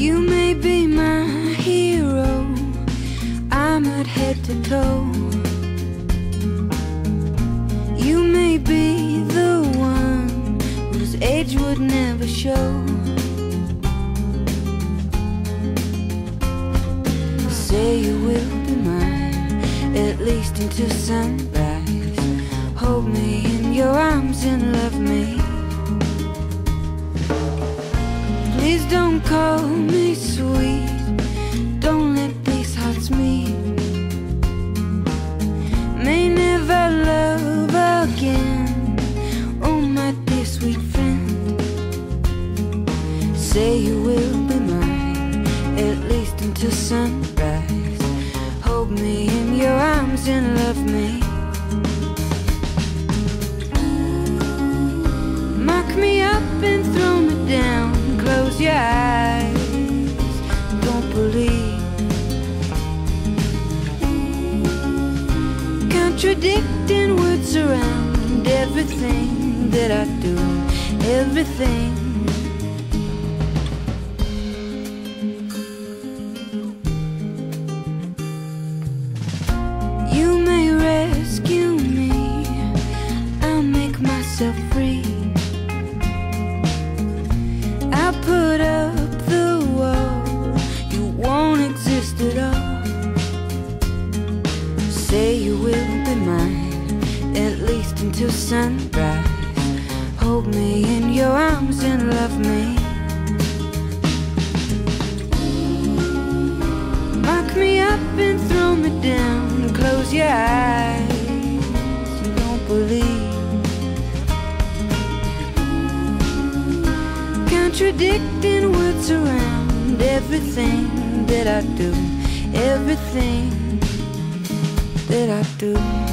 You may be my hero, I'm at head to toe. You may be the one whose age would never show. Say you will be mine, at least until sunrise. Hold me in your arms and love me. Please don't call me sweet. Don't let these hearts meet. May never love again. Oh, my dear sweet friend. Say you will be mine, at least until sunrise. Hold me in your arms and love me. Mark Contradicting words around everything that I do. Everything. You may rescue me. I'll make myself free. Sunrise. Hold me in your arms and love me. Mark me up and throw me down. Close your eyes. You don't believe. Contradicting words around everything that I do. Everything that I do.